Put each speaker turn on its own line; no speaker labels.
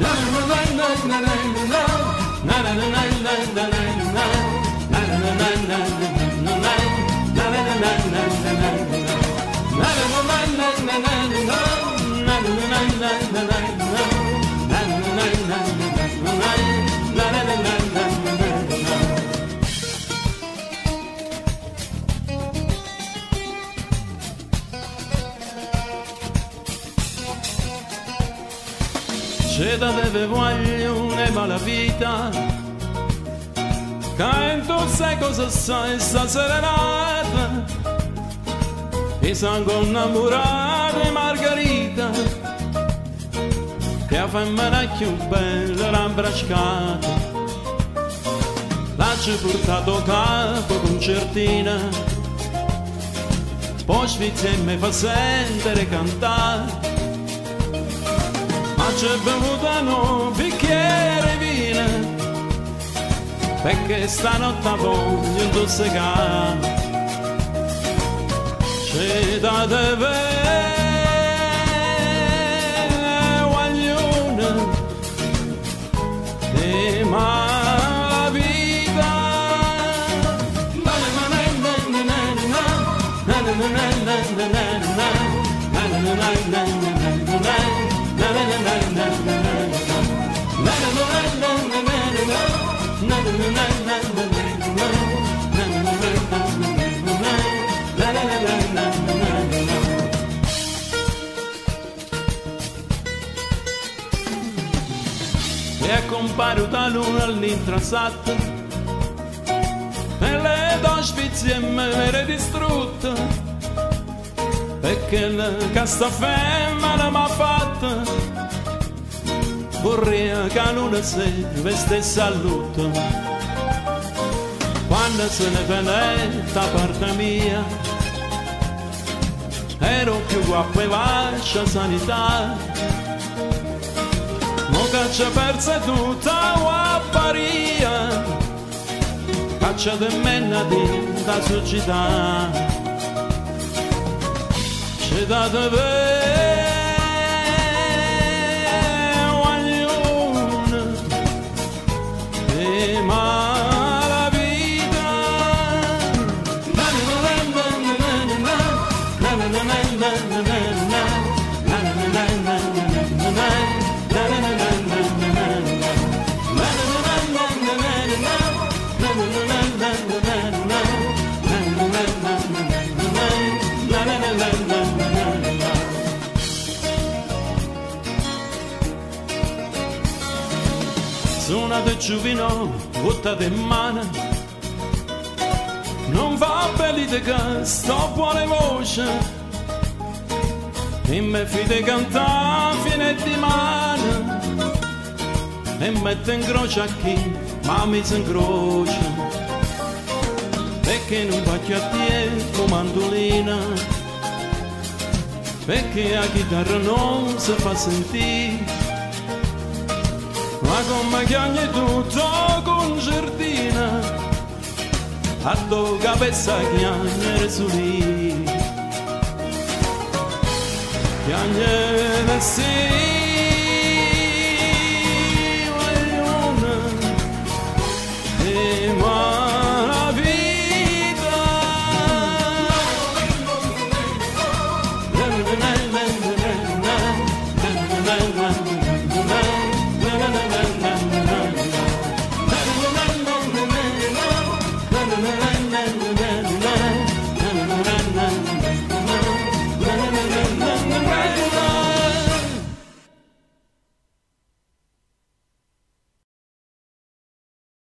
na na na na C'è da deve voglio ma la vita Che tu sai cosa sai sta serenata E sangue innamorato di Margherita. Che a femmina più bella l'abbracciata L'ha portato capo concertina Poi svizia e mi fa sentire cantare c'è bevuto un bicchiere vino perché stanotte voglio intossicare c'è da deve compare da luna all'intrasatto e le due sfizie me distrutte perché la casta femmina mi ha fatto vorrei che non si vestesse a lutto. Quando se ne venetta parte mia ero più guapo e vascia sanità. Mo che ci perse tutta guapparia caccia di menna di da società. C'è da dove Zona de giuvino, buttate in mano Non va belli di che sto buone voce E mi fide cantare fine di mano E mette in croce a chi, ma mi si incrocia. Perché non faccio a te con mandolina Perché la chitarra non si fa sentire? Ma come chiagni tutto con giardina a tu capezza chiagnere su yanıyorum seni